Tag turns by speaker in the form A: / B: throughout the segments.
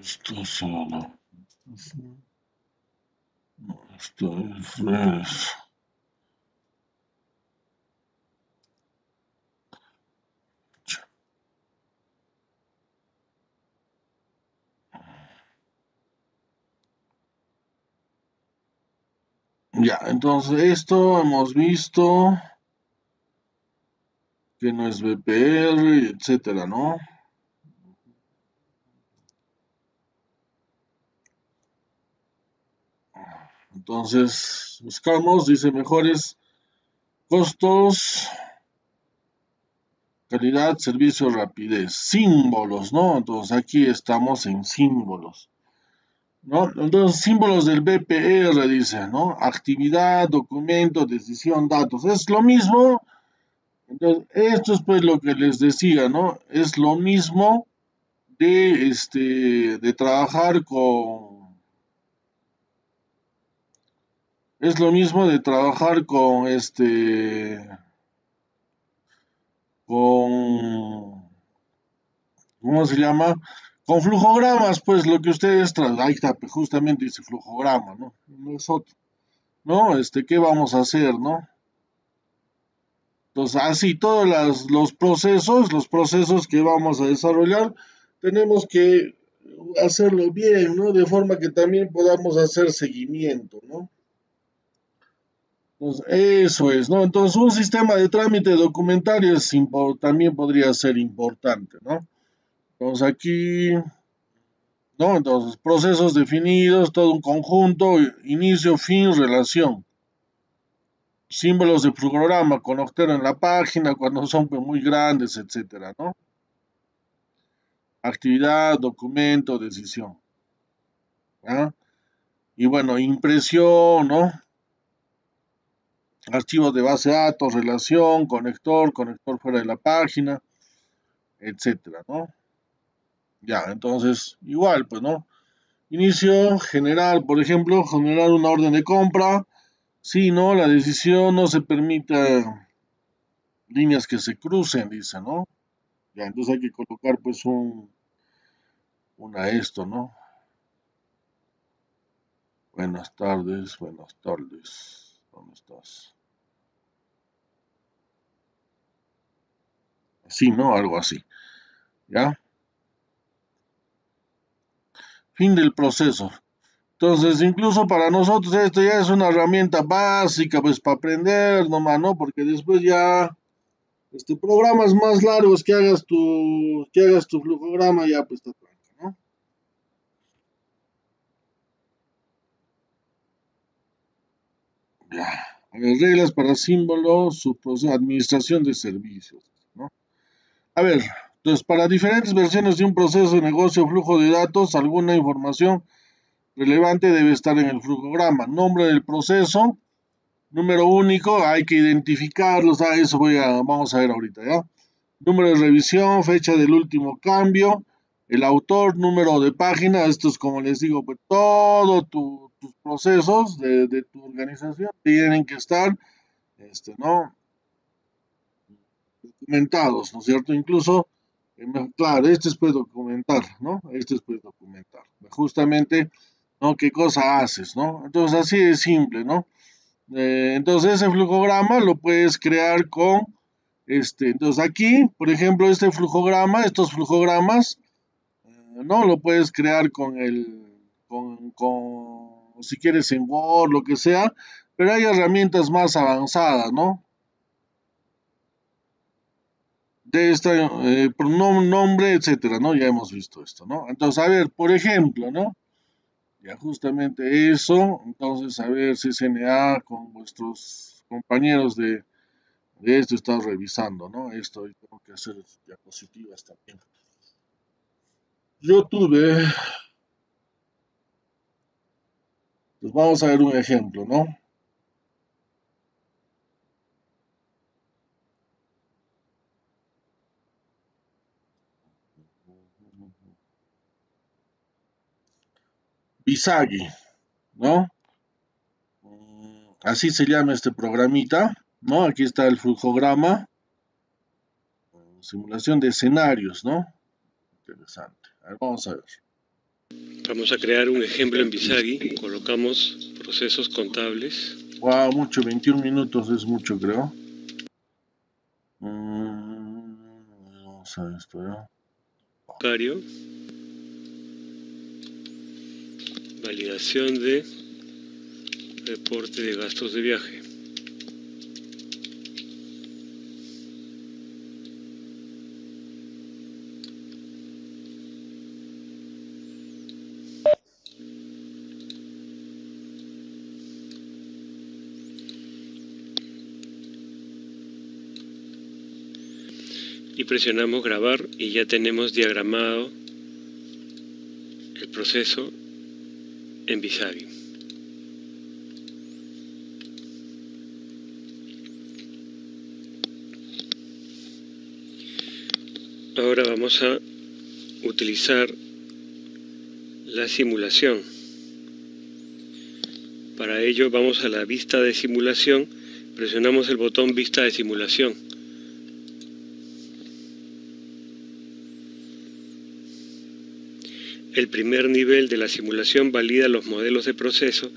A: Esto solo. Esto es Ya, entonces esto hemos visto que no es BPR, etcétera, ¿no? Entonces, buscamos, dice mejores costos, calidad, servicio, rapidez, símbolos, ¿no? Entonces aquí estamos en símbolos. ¿no? Entonces, símbolos del BPR, dice, ¿no? Actividad, documento, decisión, datos. Es lo mismo. Entonces, esto es pues lo que les decía, ¿no? Es lo mismo de, este, de trabajar con... Es lo mismo de trabajar con este... Con... ¿Cómo se llama? Con flujogramas, pues lo que ustedes ahí está, pues, justamente dice flujograma, ¿no? No es otro. ¿No? Este, ¿qué vamos a hacer, no? Entonces, así todos los procesos, los procesos que vamos a desarrollar, tenemos que hacerlo bien, ¿no? De forma que también podamos hacer seguimiento, ¿no? Entonces, eso es, ¿no? Entonces, un sistema de trámite documentario es también podría ser importante, ¿no? Entonces aquí, ¿no? Entonces, procesos definidos, todo un conjunto, inicio, fin, relación. Símbolos de programa con octero en la página cuando son pues, muy grandes, etcétera, ¿no? Actividad, documento, decisión. Y bueno, impresión, ¿no? Archivos de base de datos, relación, conector, conector fuera de la página, etcétera, ¿no? Ya, entonces, igual, pues, ¿no? Inicio, general, por ejemplo, generar una orden de compra. Si no, la decisión no se permite líneas que se crucen, dice, ¿no? Ya, entonces hay que colocar, pues, un, una esto, ¿no? Buenas tardes, buenas tardes. ¿Dónde estás? Así, ¿no? Algo así. ¿Ya? Fin del proceso. Entonces, incluso para nosotros esto ya es una herramienta básica, pues para aprender nomás, ¿no? Porque después ya, este, programas más largos que hagas tu, que hagas tu flujograma, ya pues está tranquilo, ¿no? Ya. reglas para símbolos, su administración de servicios. A ver, entonces, para diferentes versiones de un proceso de negocio flujo de datos, alguna información relevante debe estar en el flujograma. Nombre del proceso, número único, hay que identificarlos, ah, eso voy a, vamos a ver ahorita, ¿ya? Número de revisión, fecha del último cambio, el autor, número de página, esto es como les digo, pues todos tus procesos de, tu organización tienen que estar, este, ¿no? Documentados, ¿no es cierto? Incluso Claro, este es pues documentar, ¿no? Este es pues documentar. Justamente, ¿no? ¿Qué cosa haces, no? Entonces así es simple, ¿no? Eh, entonces ese flujograma lo puedes crear con, este, entonces aquí, por ejemplo, este flujograma, estos flujogramas, eh, ¿no? Lo puedes crear con el, con, si quieres en Word, lo que sea, pero hay herramientas más avanzadas, ¿no? de este eh, pronombre, etcétera, ¿no? Ya hemos visto esto, ¿no? Entonces, a ver, por ejemplo, ¿no? Ya justamente eso, entonces, a ver, CCNA con vuestros compañeros de, de esto está revisando, ¿no? Esto, tengo que hacer diapositivas también. Yo tuve, pues vamos a ver un ejemplo, ¿no? Visagi, ¿no? Así se llama este programita, ¿no? Aquí está el flujograma. Simulación de escenarios, ¿no? Interesante. A ver, vamos a ver.
B: Vamos a crear un ejemplo en Visagi. Colocamos procesos contables.
A: Wow, mucho, 21 minutos es mucho, creo. Mm, vamos a esto, ¿ya?
B: Bancario. Validación de reporte de gastos de viaje. Presionamos grabar y ya tenemos diagramado el proceso en Visagi. Ahora vamos a utilizar la simulación. Para ello vamos a la vista de simulación, presionamos el botón vista de simulación El primer nivel de la simulación valida los modelos de proceso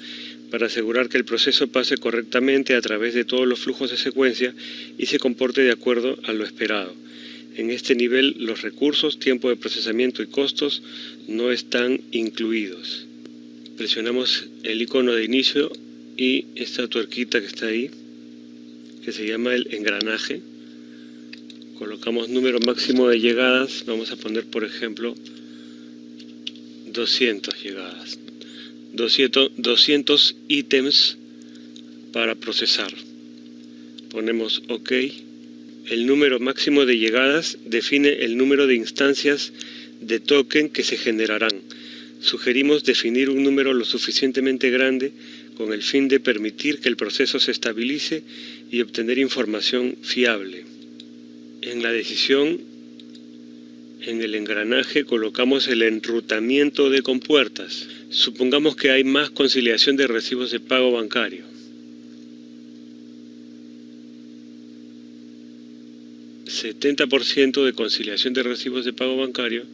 B: para asegurar que el proceso pase correctamente a través de todos los flujos de secuencia y se comporte de acuerdo a lo esperado. En este nivel los recursos, tiempo de procesamiento y costos no están incluidos. Presionamos el icono de inicio y esta tuerquita que está ahí, que se llama el engranaje. Colocamos número máximo de llegadas, vamos a poner por ejemplo 200 llegadas, 200, 200 ítems para procesar. Ponemos OK. El número máximo de llegadas define el número de instancias de token que se generarán. Sugerimos definir un número lo suficientemente grande con el fin de permitir que el proceso se estabilice y obtener información fiable. En la decisión en el engranaje colocamos el enrutamiento de compuertas. Supongamos que hay más conciliación de recibos de pago bancario. ...70% de conciliación de recibos de pago bancario...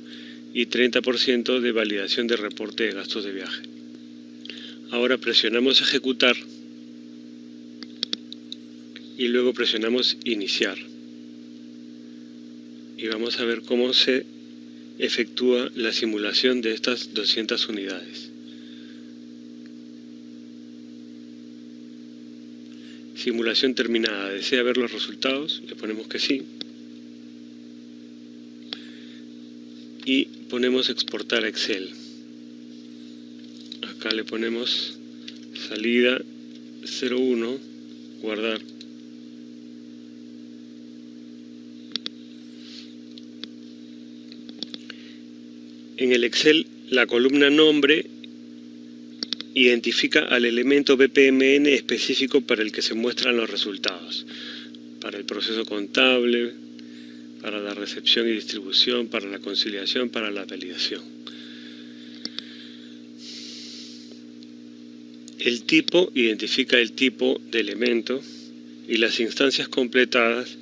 B: ...y 30% de validación de reporte de gastos de viaje. Ahora presionamos ejecutar... ...y luego presionamos iniciar y vamos a ver cómo se efectúa la simulación de estas 200 unidades. Simulación terminada. ¿Desea ver los resultados? Le ponemos que sí. Y ponemos exportar a Excel. Acá le ponemos salida 01, guardar. En el Excel, la columna nombre identifica al elemento BPMN específico para el que se muestran los resultados, para el proceso contable, para la recepción y distribución, para la conciliación, para la validación. El tipo identifica el tipo de elemento y las instancias completadas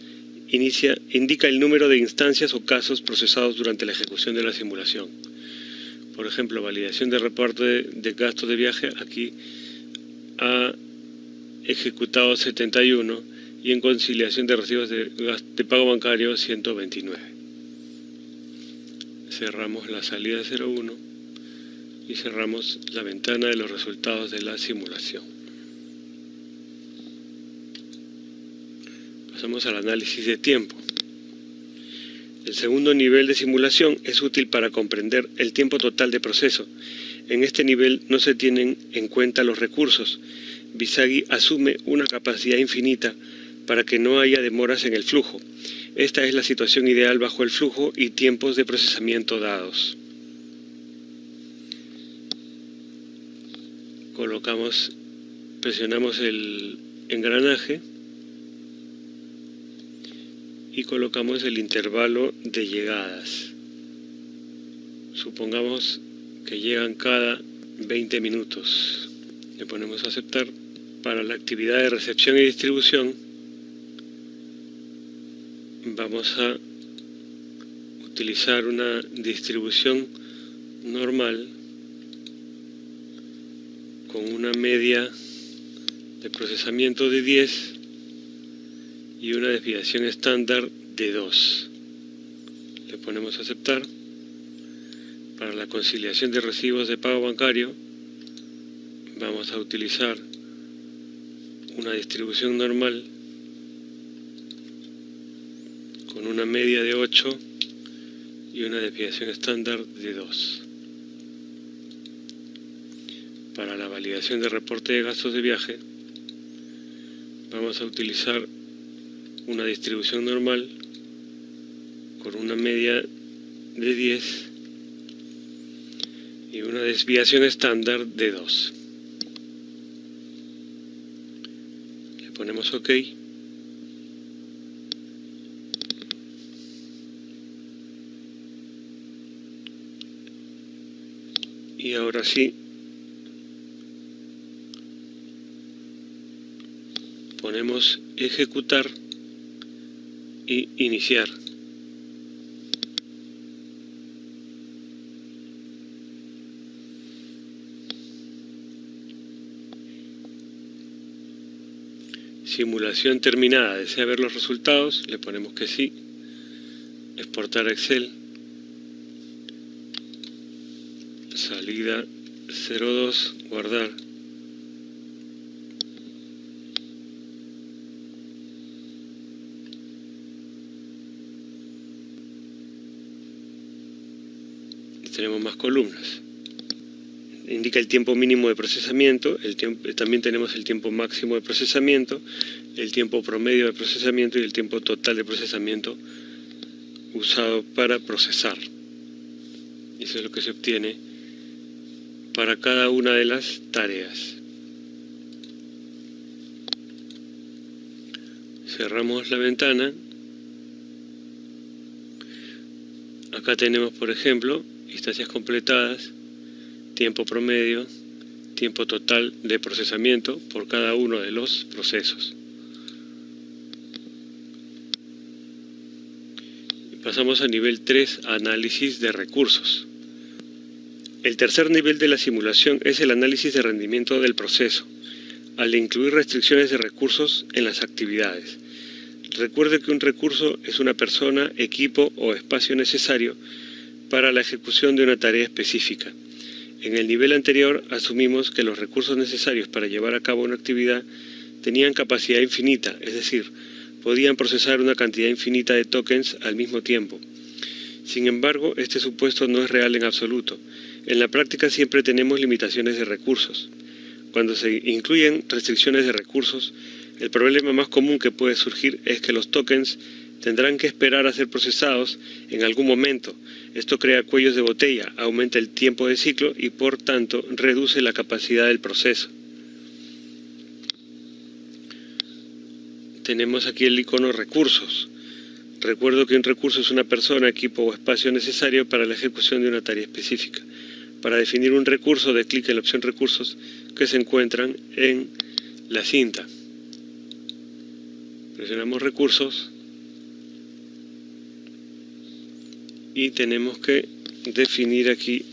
B: inicia, indica el número de instancias o casos procesados durante la ejecución de la simulación por ejemplo, validación de reparto de, gastos de viaje, aquí ha ejecutado 71 y en conciliación de recibos de, de pago bancario 129. Cerramos la salida 01 y cerramos la ventana de los resultados de la simulación. Pasamos al análisis de tiempo. El segundo nivel de simulación es útil para comprender el tiempo total de proceso. En este nivel no se tienen en cuenta los recursos. Visagi asume una capacidad infinita para que no haya demoras en el flujo. Esta es la situación ideal bajo el flujo y tiempos de procesamiento dados. Colocamos, presionamos el engranaje y colocamos el intervalo de llegadas. Supongamos que llegan cada 20 minutos. Le ponemos a aceptar. Para la actividad de recepción y distribución vamos a utilizar una distribución normal con una media de procesamiento de 10 y una desviación estándar de 2. Le ponemos a aceptar. Para la conciliación de recibos de pago bancario vamos a utilizar una distribución normal con una media de 8 y una desviación estándar de 2. Para la validación de reporte de gastos de viaje vamos a utilizar una distribución normal con una media de 10 y una desviación estándar de 2. Le ponemos OK. Y ahora sí, ponemos ejecutar iniciar. Simulación terminada. ¿Desea ver los resultados? Le ponemos que sí. Exportar a Excel. Salida 02. Guardar. Tenemos más columnas indica el tiempo mínimo de procesamiento, el tiempo, también tenemos el tiempo máximo de procesamiento, el tiempo promedio de procesamiento y el tiempo total de procesamiento usado para procesar. Eso es lo que se obtiene para cada una de las tareas. Cerramos la ventana. Acá tenemos, por ejemplo, instancias completadas tiempo promedio, tiempo total de procesamiento por cada uno de los procesos. Pasamos a nivel 3, análisis de recursos. El tercer nivel de la simulación es el análisis de rendimiento del proceso, al incluir restricciones de recursos en las actividades. Recuerde que un recurso es una persona, equipo o espacio necesario para la ejecución de una tarea específica. En el nivel anterior asumimos que los recursos necesarios para llevar a cabo una actividad tenían capacidad infinita, es decir, podían procesar una cantidad infinita de tokens al mismo tiempo. Sin embargo, este supuesto no es real en absoluto. En la práctica siempre tenemos limitaciones de recursos. Cuando se incluyen restricciones de recursos, el problema más común que puede surgir es que los tokens tendrán que esperar a ser procesados en algún momento. Esto crea cuellos de botella, aumenta el tiempo de ciclo y por tanto reduce la capacidad del proceso. Tenemos aquí el icono recursos. Recuerdo que un recurso es una persona, equipo o espacio necesario para la ejecución de una tarea específica. Para definir un recurso, de clic en la opción recursos que se encuentran en la cinta. Presionamos recursos y tenemos que definir aquí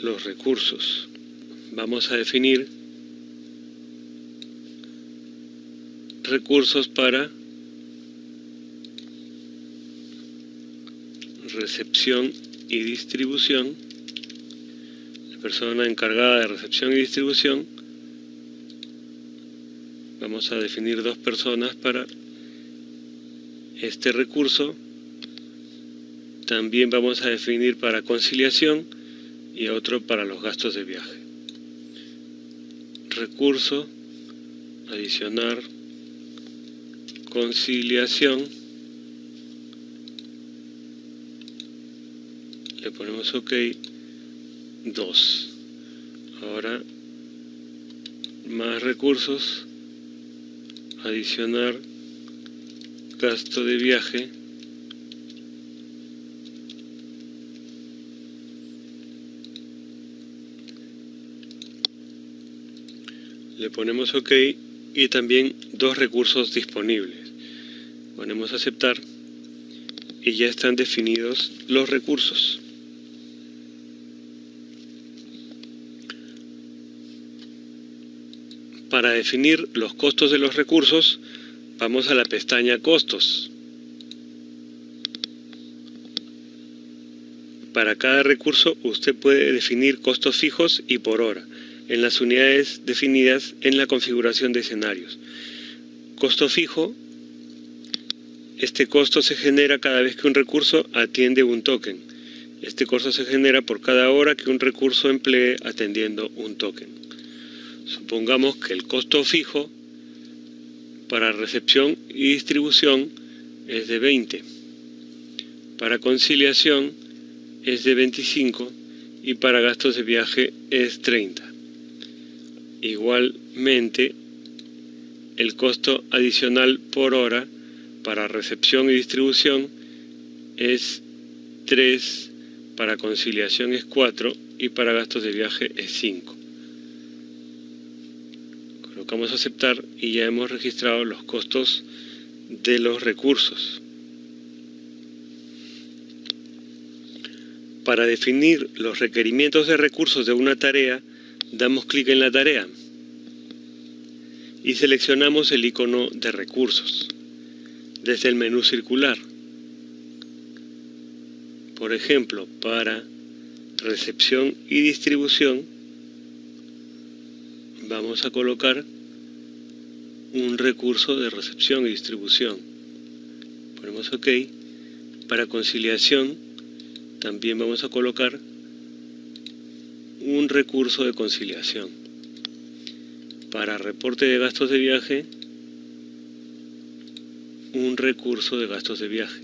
B: los recursos. Vamos a definir recursos para recepción y distribución. La persona encargada de recepción y distribución. Vamos a definir dos personas para este recurso también vamos a definir para conciliación y otro para los gastos de viaje. Recurso, adicionar, conciliación. Le ponemos OK. 2. Ahora, más recursos, adicionar gasto de viaje le ponemos OK y también dos recursos disponibles. Ponemos aceptar y ya están definidos los recursos. Para definir los costos de los recursos, vamos a la pestaña Costos. Para cada recurso usted puede definir costos fijos y por hora en las unidades definidas en la configuración de escenarios. Costo fijo, este costo se genera cada vez que un recurso atiende un token. Este costo se genera por cada hora que un recurso emplee atendiendo un token. Supongamos que el costo fijo para recepción y distribución es de 20. Para conciliación es de 25 y para gastos de viaje es 30. Igualmente, el costo adicional por hora para recepción y distribución es 3, para conciliación es 4 y para gastos de viaje es 5. Colocamos aceptar y ya hemos registrado los costos de los recursos. Para definir los requerimientos de recursos de una tarea, damos clic en la tarea y seleccionamos el icono de recursos desde el menú circular. Por ejemplo, para recepción y distribución vamos a colocar un recurso de recepción y distribución. Ponemos OK. Para conciliación también vamos a colocar un recurso de conciliación. Para reporte de gastos de viaje, un recurso de gastos de viaje.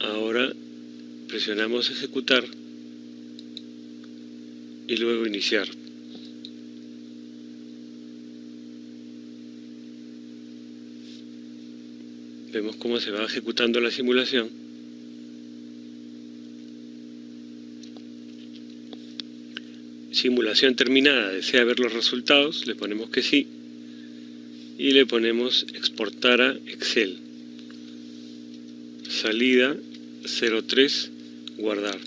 B: Ahora presionamos ejecutar y luego iniciar. Vemos cómo se va ejecutando la simulación. Simulación terminada. ¿Desea ver los resultados? Le ponemos que sí. Y le ponemos exportar a Excel. Salida 03. Guardar.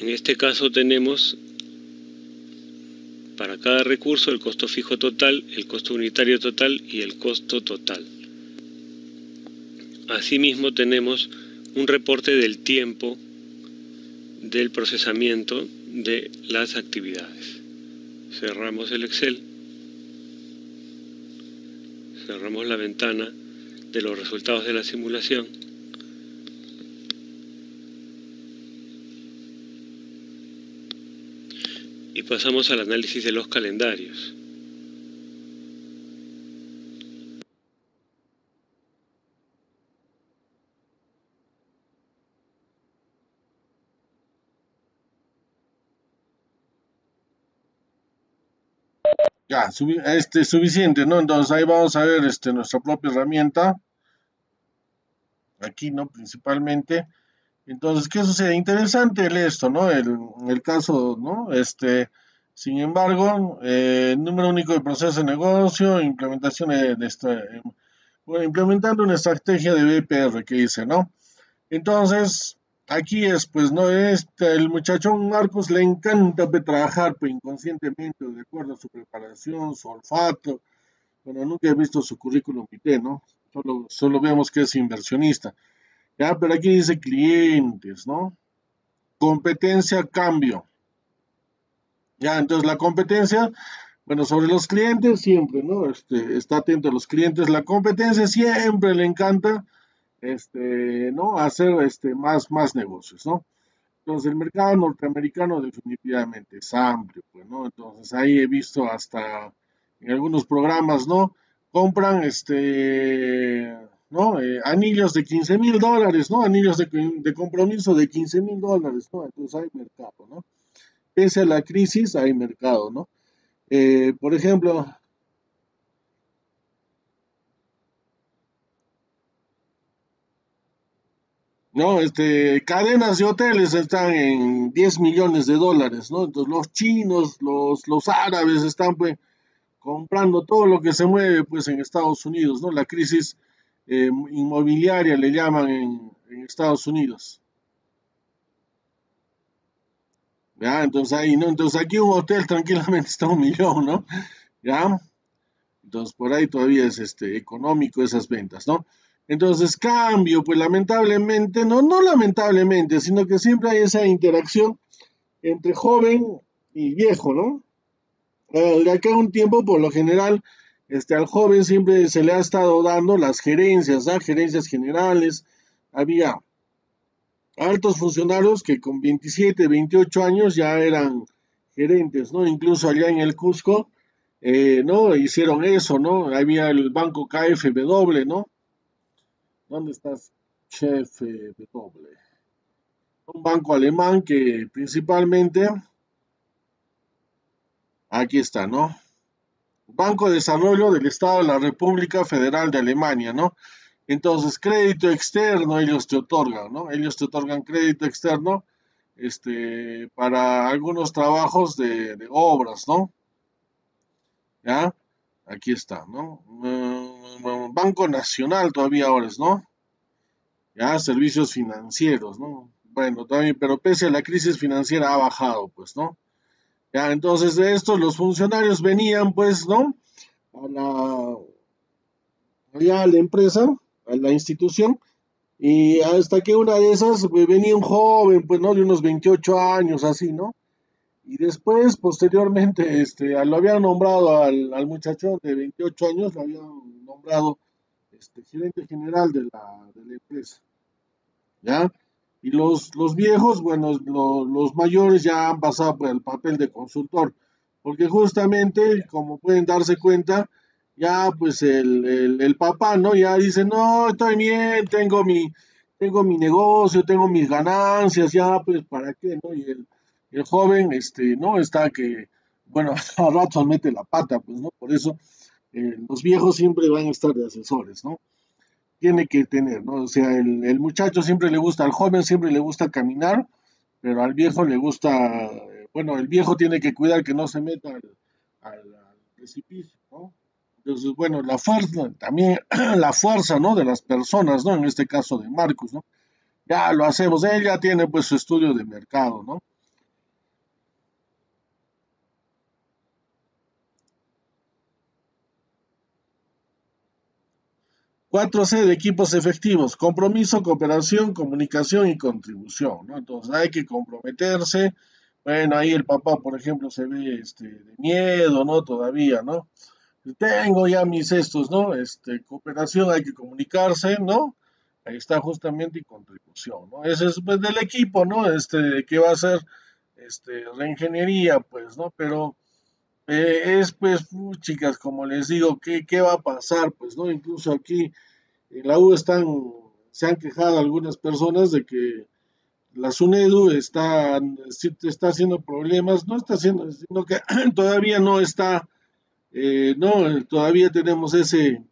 B: En este caso tenemos para cada recurso el costo fijo total, el costo unitario total y el costo total. Asimismo tenemos un reporte del tiempo del procesamiento de las actividades. Cerramos el Excel. Cerramos la ventana de los resultados de la simulación y pasamos al análisis de los calendarios.
A: Ya, este suficiente, ¿no? Entonces ahí vamos a ver este, nuestra propia herramienta. Aquí, ¿no? Principalmente. Entonces, ¿qué sucede? Interesante esto, ¿no? El, el caso, ¿no? Este, sin embargo, eh, número único de proceso de negocio, implementación de, este, bueno, implementando una estrategia de BPR que dice, ¿no? Entonces, aquí es, pues, ¿no? Este, el muchachón Marcos le encanta pues, trabajar pues, inconscientemente, de acuerdo a su preparación, su olfato. Bueno, nunca he visto su currículum vitae, ¿no? Solo, solo vemos que es inversionista. Ya, pero aquí dice clientes, ¿no? Competencia, cambio. Ya, entonces la competencia, bueno, sobre los clientes siempre, ¿no? Este, está atento a los clientes. La competencia siempre le encanta, este, ¿no? Hacer este, más, más negocios, ¿no? Entonces el mercado norteamericano definitivamente es amplio, pues, ¿no? Entonces ahí he visto hasta en algunos programas, ¿no? Compran, este, ¿no? Eh, anillos de 15 mil dólares, ¿no? Anillos de, compromiso de 15 mil dólares, ¿no? Entonces hay mercado, ¿no? Pese a la crisis hay mercado, ¿no? Eh, por ejemplo, ¿no? Este, cadenas de hoteles están en 10 millones de dólares, ¿no? Entonces los chinos, los, los árabes están pues comprando todo lo que se mueve pues en Estados Unidos, ¿no? La crisis eh, inmobiliaria le llaman en, Estados Unidos. ¿Ya? Entonces ahí, ¿no? Entonces aquí un hotel tranquilamente está un millón, ¿no? ¿Ya? Entonces por ahí todavía es este, económico esas ventas, ¿no? Entonces cambio, pues lamentablemente, no, no lamentablemente, sino que siempre hay esa interacción entre joven y viejo, ¿no? Eh, de acá a un tiempo, por lo general, este, al joven siempre se le ha estado dando las gerencias, ¿ah? gerencias generales. Había altos funcionarios que con 27, 28 años ya eran gerentes, ¿no? Incluso allá en el Cusco, eh, ¿no? Hicieron eso, ¿no? Había el banco KFW, ¿no? ¿Dónde estás, KFW? Un banco alemán que principalmente Aquí está, ¿no? Banco de Desarrollo del Estado de la República Federal de Alemania, ¿no? Entonces, crédito externo ellos te otorgan, ¿no? Ellos te otorgan crédito externo este, para algunos trabajos de, obras, ¿no? ¿Ya? Aquí está, ¿no? Mm, Banco Nacional todavía ahora es, ¿no? Ya, servicios financieros, ¿no? Bueno, también, pero pese a la crisis financiera ha bajado, pues, ¿no? Ya, entonces de estos los funcionarios venían pues, ¿no? A la, allá a la empresa, a la institución, y hasta que una de esas pues, venía un joven, pues, ¿no? De unos 28 años, así, ¿no? Y después, posteriormente, este, lo habían nombrado al, al muchacho de 28 años, lo habían nombrado este, gerente general de la, de la empresa. ¿Ya? Y los, los viejos, bueno, los mayores ya han pasado por el papel de consultor, porque justamente, como pueden darse cuenta, ya pues el, el, papá, ¿no? Ya dice, no, estoy bien, tengo mi, tengo mi negocio, tengo mis ganancias, ya pues para qué, ¿no? Y el, el joven, este, ¿no? Está que, bueno, a rato mete la pata, pues, ¿no? Por eso eh, los viejos siempre van a estar de asesores, ¿no? Tiene que tener, ¿no? O sea, el, muchacho siempre le gusta, al joven siempre le gusta caminar, pero al viejo le gusta, bueno, el viejo tiene que cuidar que no se meta al, precipicio, ¿no? Entonces, bueno, la fuerza, también la fuerza, ¿no? De las personas, ¿no? En este caso de Marcos, ¿no? Ya lo hacemos, él ya tiene pues su estudio de mercado, ¿no? 4C de equipos efectivos, compromiso, cooperación, comunicación y contribución, ¿no? Entonces hay que comprometerse. Bueno, ahí el papá, por ejemplo, se ve este, de miedo, ¿no? Todavía, ¿no? Tengo ya mis estos, ¿no? Este, cooperación, hay que comunicarse, ¿no? Ahí está justamente y contribución, ¿no? Ese es pues del equipo, ¿no? Este, que va a ser este, reingeniería, pues, ¿no? Pero eh, es pues, chicas, como les digo, ¿qué, ¿qué, va a pasar? Pues, ¿no? Incluso aquí en la U están, se han quejado algunas personas de que la SUNEDU está, está haciendo problemas, no está haciendo, sino que todavía no está, eh, no, todavía tenemos ese,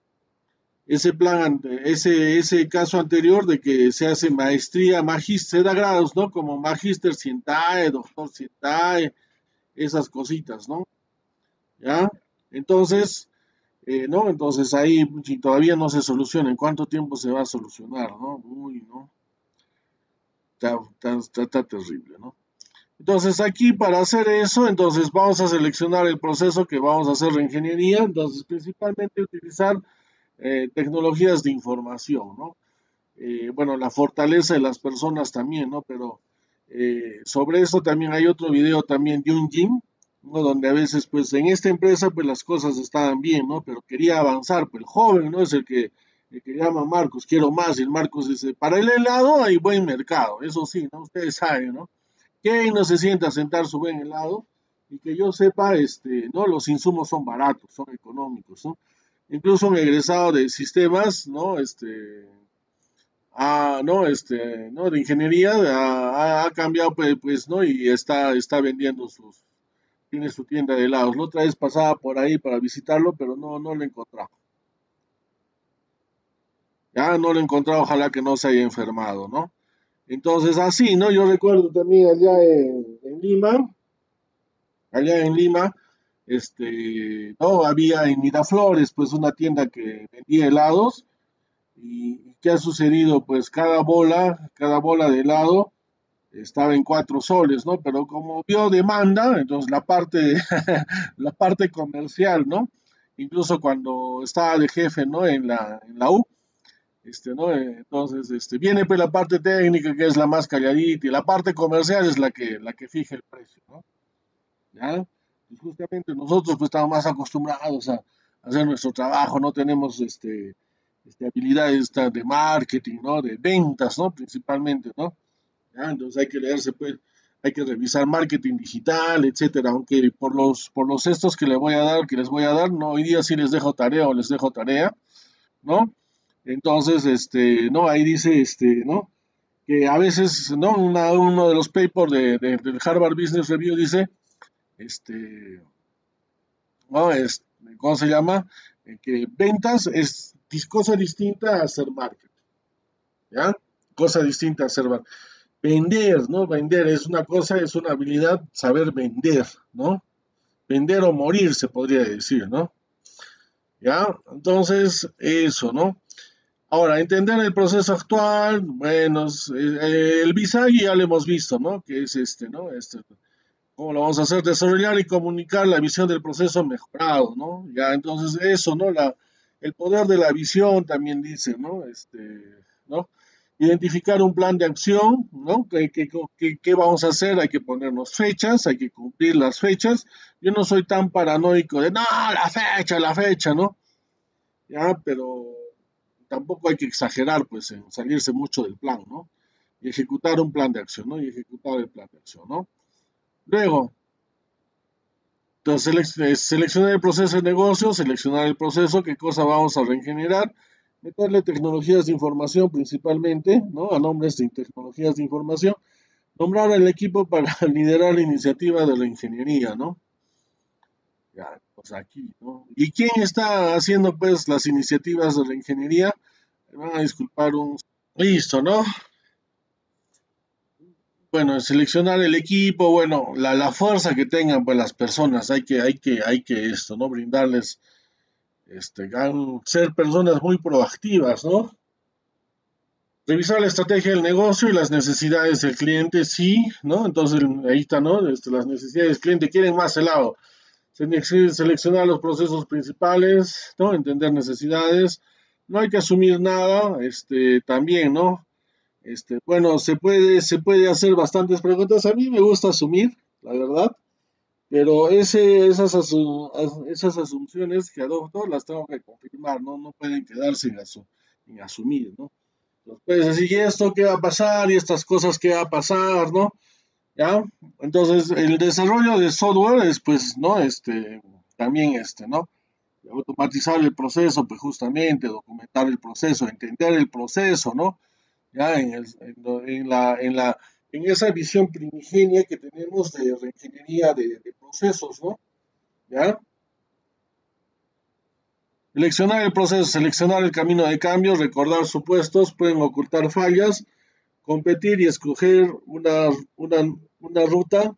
A: ese plan, ese, ese caso anterior de que se hace maestría, magíster, da grados, ¿no? Como magíster cientae, doctor cientae, esas cositas, ¿no? ¿Ya? Entonces, eh, ¿no? Entonces ahí, si todavía no se soluciona, ¿en cuánto tiempo se va a solucionar, no? Uy, ¿no? Está, terrible, ¿no? Entonces aquí para hacer eso, entonces vamos a seleccionar el proceso que vamos a hacer de ingeniería, entonces principalmente utilizar eh, tecnologías de información, ¿no? Eh, bueno, la fortaleza de las personas también, ¿no? Pero sobre eso también hay otro video también de un gym, donde a veces, pues en esta empresa, pues las cosas estaban bien, ¿no? Pero quería avanzar, pues el joven, ¿no? Es el que, que llama Marcos, quiero más, y el Marcos dice, para el helado hay buen mercado, eso sí, ¿no? Ustedes saben, ¿no? Que no se sienta a sentar su buen helado y que yo sepa, este, ¿no? Los insumos son baratos, son económicos, ¿no? Incluso un egresado de sistemas, ¿no? Este, ah, no, este, ¿no? De ingeniería ha cambiado, pues, pues, ¿no? Y está, está vendiendo sus, tiene su tienda de helados. La otra vez pasaba por ahí para visitarlo, pero no, no lo he encontrado. Ya no lo he encontrado, ojalá que no se haya enfermado, ¿no? Entonces, así, ¿no? Yo recuerdo también allá en, Lima, allá en Lima, este, no, había en Miraflores, pues una tienda que vendía helados, y ¿qué ha sucedido? Pues cada bola, cada bola de helado estaba en cuatro soles, ¿no? Pero como vio demanda, entonces la parte, la parte comercial, ¿no? Incluso cuando estaba de jefe, ¿no? En la, en la U, este, ¿no? Entonces, este, viene pues la parte técnica que es la más calladita y la parte comercial es la que, la que fija el precio, ¿no? Pues justamente nosotros pues estamos más acostumbrados a, hacer nuestro trabajo, no tenemos este, este, habilidades de marketing, ¿no? De ventas, ¿no? Principalmente, ¿no? Entonces hay que leerse, pues, hay que revisar marketing digital, etcétera, aunque por los, por los estos que les voy a dar, que les voy a dar, no, hoy día sí les dejo tarea o les dejo tarea, ¿no? Entonces, este, no, ahí dice, este, ¿no? Que a veces, ¿no? uno de los papers de, del Harvard Business Review dice, este, ¿no? Es, ¿Cómo se llama? Eh, que ventas es cosa distinta a hacer marketing, ¿ya? Cosa distinta a hacer marketing. Vender, ¿no? Vender es una cosa, es una habilidad, saber vender, ¿no? Vender o morir, se podría decir, ¿no? ¿Ya? Entonces, eso, ¿no? Ahora, entender el proceso actual, bueno, eh, el BISAGI ya lo hemos visto, ¿no? Que es este, ¿no? Este, ¿Cómo lo vamos a hacer? Desarrollar y comunicar la visión del proceso mejorado, ¿no? Ya, entonces eso, ¿no? La, el poder de la visión también dice, ¿no? Este, ¿no? Identificar un plan de acción, ¿no? ¿Qué, qué, vamos a hacer? Hay que ponernos fechas, hay que cumplir las fechas. Yo no soy tan paranoico de, no, la fecha, la fecha, ¿no? Ya, pero tampoco hay que exagerar, pues, en salirse mucho del plan, ¿no? Y ejecutar un plan de acción, ¿no? Y ejecutar el plan de acción, ¿no? Luego, entonces, seleccionar el proceso de negocio, seleccionar el proceso, qué cosa vamos a regenerar, meterle tecnologías de información principalmente, ¿no? A nombres de tecnologías de información, nombrar al equipo para liderar la iniciativa de la ingeniería, ¿no? Ya, pues aquí, ¿no? ¿Y quién está haciendo, pues, las iniciativas de la ingeniería? Me van a disculpar un... Listo, ¿no? Bueno, seleccionar el equipo, bueno, la, la fuerza que tengan, pues, las personas, hay que, hay que, hay que esto, ¿no? Brindarles, este, ser personas muy proactivas, ¿no? Revisar la estrategia del negocio y las necesidades del cliente, sí, ¿no? Entonces ahí está, ¿no? Este, las necesidades del cliente quieren más helado seleccionar los procesos principales, ¿no? Entender necesidades. No hay que asumir nada, este, también, ¿no? Este, bueno, se puede, se puede hacer bastantes preguntas. A mí me gusta asumir, la verdad, pero ese, esas, esas asunciones que adopto las tengo que confirmar, ¿no? No pueden quedarse en, en asumir, ¿no? Entonces puedes decir, ¿y esto qué va a pasar? ¿Y estas cosas qué va a pasar? ¿No? ¿ya? Entonces, el desarrollo de software es, pues, ¿no? Este, también, este, ¿no? Automatizar el proceso, pues, justamente, documentar el proceso, entender el proceso, ¿no? Ya en, en, la, en, la, en esa visión primigenia que tenemos de reingeniería de, procesos, ¿no? ¿Ya? Seleccionar el proceso, seleccionar el camino de cambio, recordar supuestos, pueden ocultar fallas, competir y escoger una, una, ruta,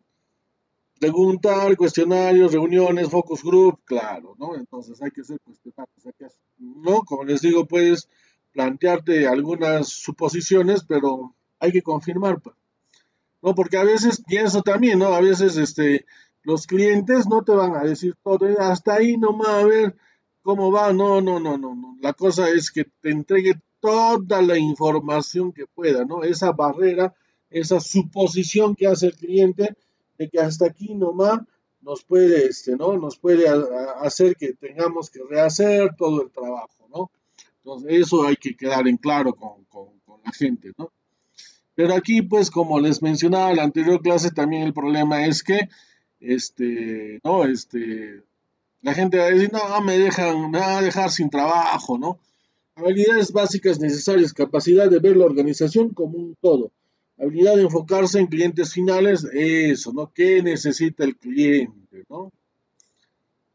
A: preguntar, cuestionarios, reuniones, focus group, claro, ¿no? Entonces hay que ser cuestionarios, ¿no? Como les digo, puedes plantearte algunas suposiciones, pero hay que confirmar, pues, ¿no? Porque a veces, y eso también, ¿no? A veces, este, los clientes no te van a decir todo, hasta ahí nomás, a ver cómo va, no, no, no, no, no. La cosa es que te entregue toda la información que pueda, ¿no? Esa barrera, esa suposición que hace el cliente de que hasta aquí nomás nos puede, este, ¿no? Nos puede hacer que tengamos que rehacer todo el trabajo, ¿no? Entonces, eso hay que quedar en claro con, la gente, ¿no? Pero aquí, pues, como les mencionaba en la anterior clase, también el problema es que, este, ¿no? Este, la gente va a decir, no, me dejan, me van a dejar sin trabajo, ¿no? Habilidades básicas necesarias, capacidad de ver la organización como un todo. Habilidad de enfocarse en clientes finales, eso, ¿no? ¿Qué necesita el cliente, ¿no?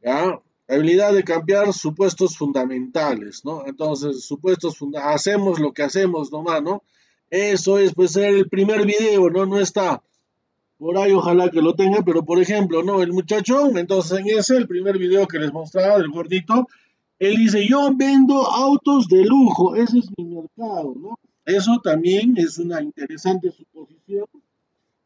A: ¿Ya? Habilidad de cambiar supuestos fundamentales, ¿no? Entonces, supuestos fundamentales, hacemos lo que hacemos nomás, ¿no? Eso es, pues, el primer video, ¿no? No está por ahí ojalá que lo tenga, pero por ejemplo, ¿no? El muchachón, entonces en ese, el primer video que les mostraba del gordito, él dice, yo vendo autos de lujo, ese es mi mercado, ¿no? Eso también es una interesante suposición,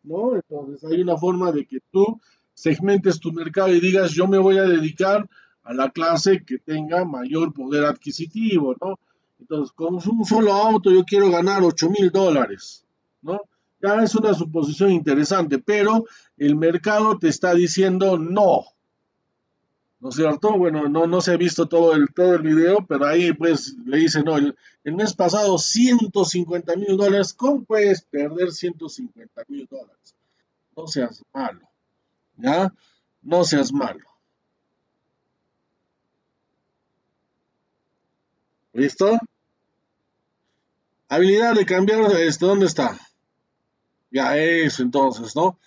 A: ¿no? Entonces hay una forma de que tú segmentes tu mercado y digas, yo me voy a dedicar a la clase que tenga mayor poder adquisitivo, ¿no? Entonces, con un solo auto yo quiero ganar 8 mil dólares, ¿no? Ya es una suposición interesante, pero el mercado te está diciendo no. ¿No es cierto? Bueno, no, no se ha visto todo el, todo el video, pero ahí pues le dice, no, el, mes pasado 150 mil dólares, ¿cómo puedes perder 150 mil dólares? No seas malo, ¿ya? No seas malo. ¿Listo? Habilidad de cambiar, este, ¿dónde está? Ya eso, entonces, ¿no?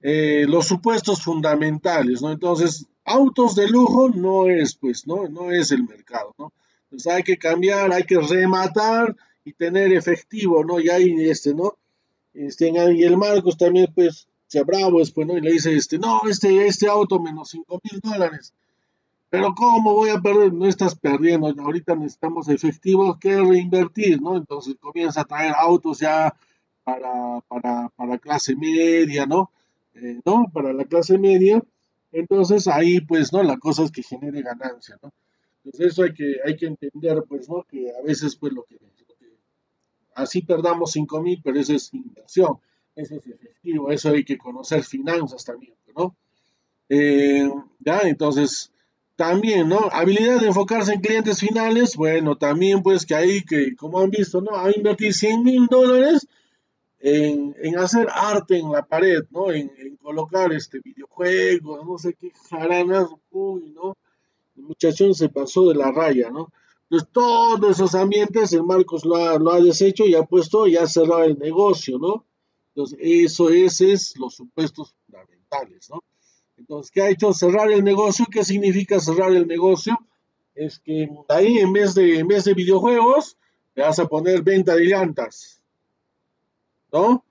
A: Eh, los supuestos fundamentales, ¿no? Entonces, autos de lujo no es, pues, ¿no? No es el mercado, ¿no? Entonces hay que cambiar, hay que rematar y tener efectivo, ¿no? Y ahí, este, ¿no? Este, y el Marcos también, pues, se bravo después, ¿no? Y le dice, este, no, este, este auto menos 5 mil dólares. Pero ¿cómo voy a perder? No estás perdiendo, ahorita necesitamos efectivos que reinvertir, ¿no? Entonces comienza a traer autos ya para, para, para clase media, ¿no? Eh, ¿no? Para la clase media. Entonces ahí, pues, ¿no? La cosa es que genere ganancia, ¿no? Entonces eso hay que, hay que entender, pues, ¿no? Que a veces, pues, lo que, así perdamos 5 mil, pero eso es inversión, eso es efectivo, eso hay que conocer finanzas también, ¿no? Eh, ya, entonces, también, ¿no? Habilidad de enfocarse en clientes finales, bueno, también pues que ahí que, como han visto, ¿no? A invertir 100 mil dólares en, hacer arte en la pared, ¿no? En, colocar este videojuegos, no sé qué jaranas, uy, ¿no? El muchachón se pasó de la raya, ¿no? Entonces, todos esos ambientes, el Marcos lo ha, lo ha deshecho y ha puesto, y ha cerrado el negocio, ¿no? Entonces, eso, ese es los supuestos fundamentales, ¿no? Entonces, ¿qué ha hecho? Cerrar el negocio. ¿Qué significa cerrar el negocio? Es que ahí en vez de, en vez de videojuegos, le vas a poner venta de llantas. ¿no?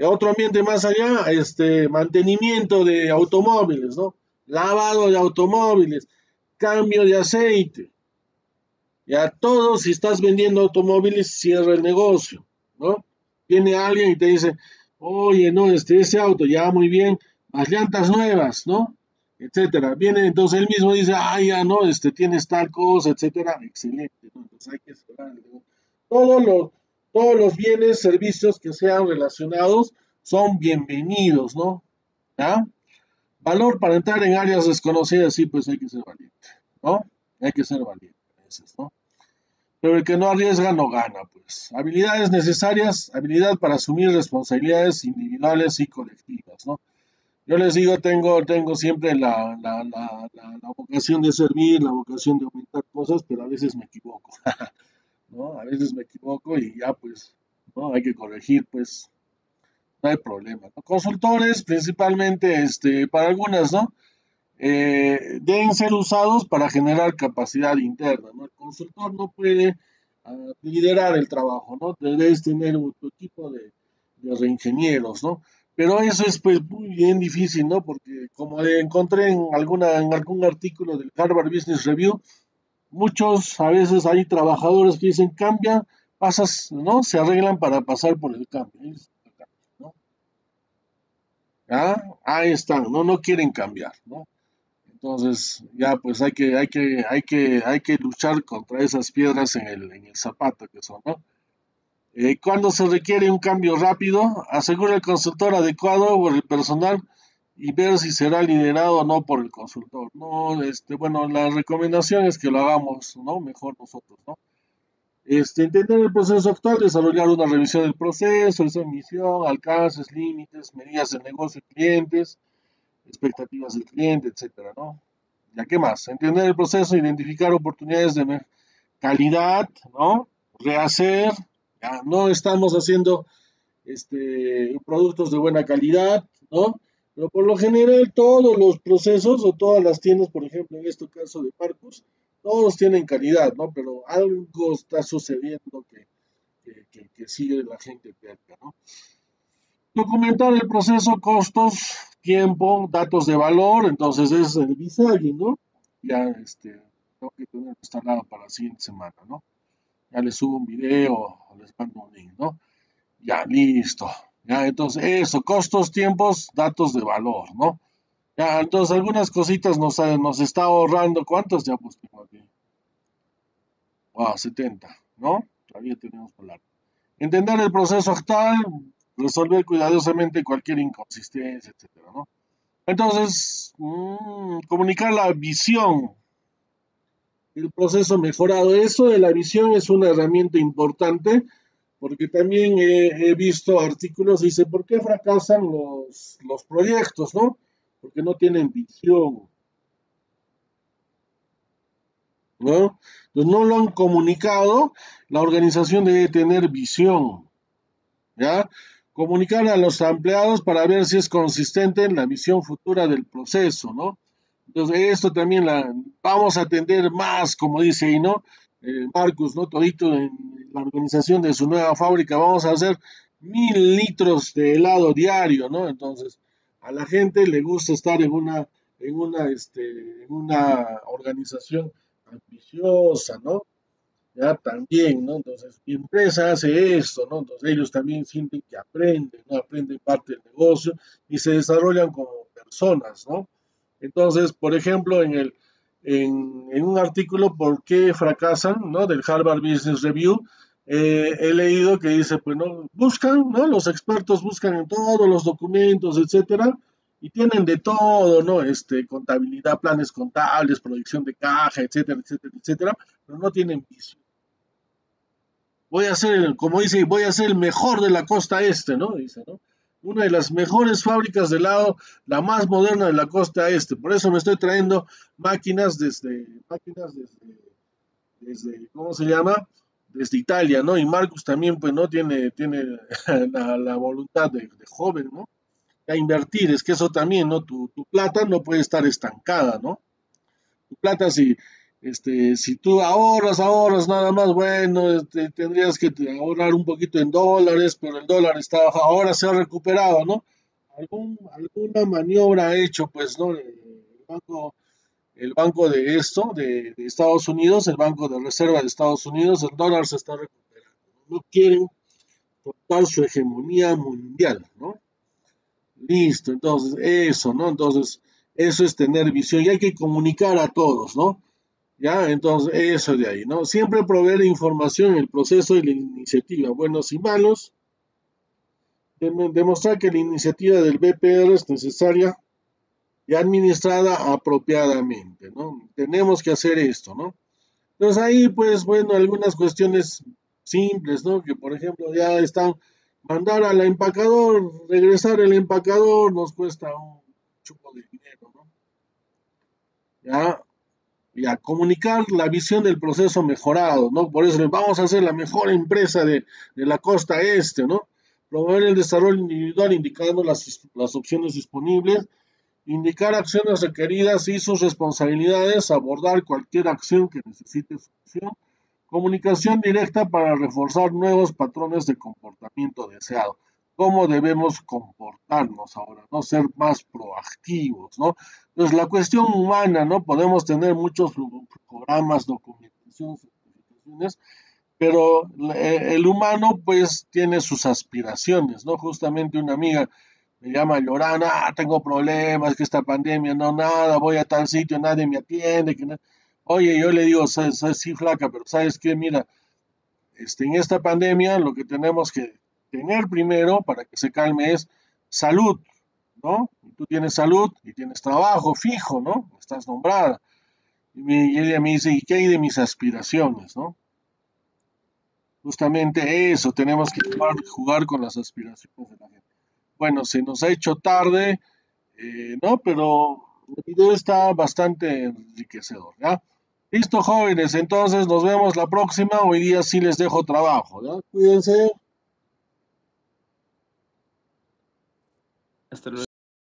A: Otro ambiente más allá, este, mantenimiento de automóviles, ¿no? Lavado de automóviles, cambio de aceite. Ya todo, si estás vendiendo automóviles, cierra el negocio, ¿no? Viene alguien y te dice, oye, no, este, ese auto ya muy bien, las llantas nuevas, ¿no? Etcétera. Viene, entonces él mismo dice, ah, ya no, este, tienes tal cosa, etcétera. Excelente, ¿no? Entonces hay que cerrar el negocio. Todo lo, todos los bienes, servicios que sean relacionados son bienvenidos, ¿no? ¿Ya? Valor para entrar en áreas desconocidas, sí, pues hay que ser valiente, ¿no? Hay que ser valiente a veces, ¿no? Pero el que no arriesga no gana, pues. Habilidades necesarias, habilidad para asumir responsabilidades individuales y colectivas, ¿no? Yo les digo, tengo, tengo siempre la, la, la, vocación de servir, la vocación de aumentar cosas, pero a veces me equivoco. ¿no? A veces me equivoco y ya pues, ¿no? Hay que corregir, pues, no hay problema. Consultores, principalmente, este, para algunas, ¿no? Eh, deben ser usados para generar capacidad interna, ¿no? El consultor no puede ah, liderar el trabajo, ¿no? Debes tener un equipo de, de reingenieros, ¿no? Pero eso es pues bien difícil, ¿no? Porque como encontré en alguna en algún artículo del Harvard Business Review, muchos, a veces hay trabajadores que dicen cambian, pasas, ¿no? Se arreglan para pasar por el cambio. ¿no? ¿Ya? Ahí están, ¿no? No quieren cambiar, ¿no? Entonces, ya pues hay que, hay que, hay que, hay que luchar contra esas piedras en el, en el zapato que son, ¿no? Eh, cuando se requiere un cambio rápido, asegura el consultor adecuado por el personal y ver si será liderado o no por el consultor. No, este, bueno, la recomendación es que lo hagamos, ¿no? Mejor nosotros, ¿no? Este, entender el proceso actual, desarrollar una revisión del proceso, esa misión, alcances, límites, medidas de negocio clientes, expectativas del cliente, etcétera, ¿no? Ya qué más, entender el proceso, identificar oportunidades de calidad, ¿no? Rehacer, ya no estamos haciendo este, productos de buena calidad, ¿no? Pero por lo general todos los procesos o todas las tiendas, por ejemplo, en este caso de Parcos, todos tienen calidad, ¿no? Pero algo está sucediendo que, que, sigue la gente perca, ¿no? Documentar el proceso, costos, tiempo, datos de valor, entonces es el visaging, ¿no? Ya este, tengo que tener instalado para la siguiente semana, ¿no? Ya les subo un video, les mando un link, ¿no? Ya, listo. Ya, entonces eso, costos, tiempos, datos de valor, ¿no? Ya, entonces algunas cositas nos, nos está ahorrando. ¿Cuántos ya tengo aquí? Wow, 70, ¿no? Todavía tenemos para Entender el proceso actual, resolver cuidadosamente cualquier inconsistencia, etcétera, ¿no? Entonces, mmm, comunicar la visión, el proceso mejorado. Eso de la visión es una herramienta importante porque también he, visto artículos, dice, ¿por qué fracasan los, los proyectos, no? Porque no tienen visión. ¿No? Entonces no lo han comunicado, la organización debe tener visión. ¿Ya? Comunicar a los empleados para ver si es consistente en la visión futura del proceso, ¿no? Entonces, esto también la vamos a atender más, como dice ahí, ¿no? Eh, Marcus, ¿no? Todito en la organización de su nueva fábrica, vamos a hacer mil litros de helado diario, ¿no? Entonces, a la gente le gusta estar en una, en una, este, en una organización ambiciosa, ¿no? ya también, ¿no? Entonces, mi empresa hace esto, ¿no? Entonces, ellos también sienten que aprenden, ¿no? Aprenden parte del negocio y se desarrollan como personas, ¿no? Entonces, por ejemplo, en, el, en, en un artículo, ¿por qué fracasan, ¿no? Del Harvard Business Review, eh, he leído que dice, pues, ¿no? Buscan, ¿no? Los expertos buscan en todos los documentos, etcétera, y tienen de todo, ¿no? Este, contabilidad, planes contables, proyección de caja, etcétera, etcétera, etcétera, pero no tienen visión voy a ser, como dice, voy a ser el mejor de la costa este, ¿no? Dice, ¿no? Una de las mejores fábricas de helado, la más moderna de la costa este. Por eso me estoy trayendo máquinas desde, máquinas desde, desde ¿cómo se llama? Desde Italia, ¿no? Y Marcus también, pues, ¿no? Tiene, tiene la, voluntad de, de, joven, ¿no? A invertir, es que eso también, ¿no? Tu, tu plata no puede estar estancada, ¿no? Tu plata, si, este, si tú ahorras, ahorras nada más, bueno, este, tendrías que ahorrar un poquito en dólares, pero el dólar está ahora se ha recuperado, ¿no? Algún, alguna maniobra ha hecho, pues, ¿no? El banco, el banco de esto, de, de, Estados Unidos, el Banco de Reserva de Estados Unidos, el dólar se está recuperando. No quieren cortar su hegemonía mundial, ¿no? Listo, entonces, eso, ¿no? Entonces, eso es tener visión y hay que comunicar a todos, ¿no? ¿Ya? Entonces, eso de ahí, ¿no? Siempre proveer información el proceso y la iniciativa, buenos y malos. Demostrar que la iniciativa del BPR es necesaria y administrada apropiadamente, ¿no? Tenemos que hacer esto, ¿no? Entonces ahí, pues, bueno, algunas cuestiones simples, ¿no? Que, por ejemplo, ya están, mandar al empacador, regresar el empacador nos cuesta un chupo de dinero, ¿no? Ya, y a comunicar la visión del proceso mejorado, ¿no? Por eso vamos a hacer la mejor empresa de, de la costa este, ¿no? Promover el desarrollo individual indicando las, las opciones disponibles, indicar acciones requeridas y sus responsabilidades, abordar cualquier acción que necesite solución, comunicación directa para reforzar nuevos patrones de comportamiento deseado cómo debemos comportarnos ahora, ¿no? Ser más proactivos, ¿no? Entonces, la cuestión humana, ¿no? Podemos tener muchos programas, documentación, certificaciones, pero eh, el humano, pues, tiene sus aspiraciones, ¿no? Justamente una amiga me llama llorando, ah, tengo problemas, que esta pandemia, no, nada, voy a tal sitio, nadie me atiende, que. Oye, yo le digo, sí, flaca, pero ¿sabes qué? Mira, este, en esta pandemia lo que tenemos que tener primero para que se calme es salud, ¿no? tú tienes salud y tienes trabajo fijo, ¿no? Estás nombrada. Y, y ella me dice, ¿y qué hay de mis aspiraciones, no? Justamente eso, tenemos que jugar, jugar con las aspiraciones de la gente. Bueno, se nos ha hecho tarde, eh, ¿no? Pero el video está bastante enriquecedor, ¿ya? Listo, jóvenes, entonces nos vemos la próxima. Hoy día sí les dejo trabajo, ¿ya? Cuídense.
C: Hasta luego.